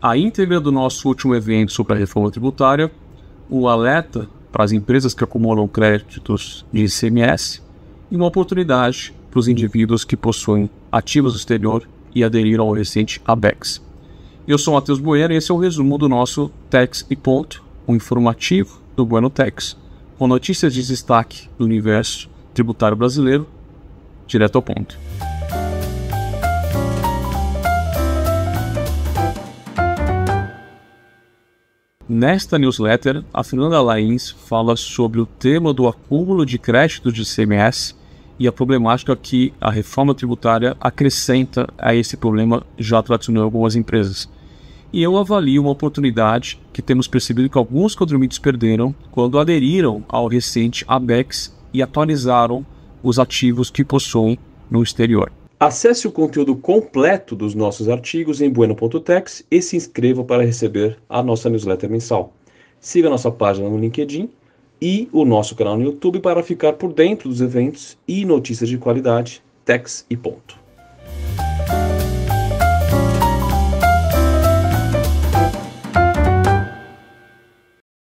a íntegra do nosso último evento sobre a reforma tributária, o alerta para as empresas que acumulam créditos de ICMS e uma oportunidade para os indivíduos que possuem ativos no exterior e aderiram ao recente ABEX. Eu sou Matheus Bueno e esse é o resumo do nosso Tex e Ponto, um informativo do Bueno Tex, com notícias de destaque do universo tributário brasileiro, direto ao ponto. Nesta newsletter, a Fernanda Lains fala sobre o tema do acúmulo de créditos de CMS e a problemática que a reforma tributária acrescenta a esse problema já tradicional em algumas empresas. E eu avalio uma oportunidade que temos percebido que alguns contribuintes perderam quando aderiram ao recente ABEX e atualizaram os ativos que possuem no exterior. Acesse o conteúdo completo dos nossos artigos em bueno.tex e se inscreva para receber a nossa newsletter mensal. Siga nossa página no LinkedIn e o nosso canal no YouTube para ficar por dentro dos eventos e notícias de qualidade, Tex e ponto.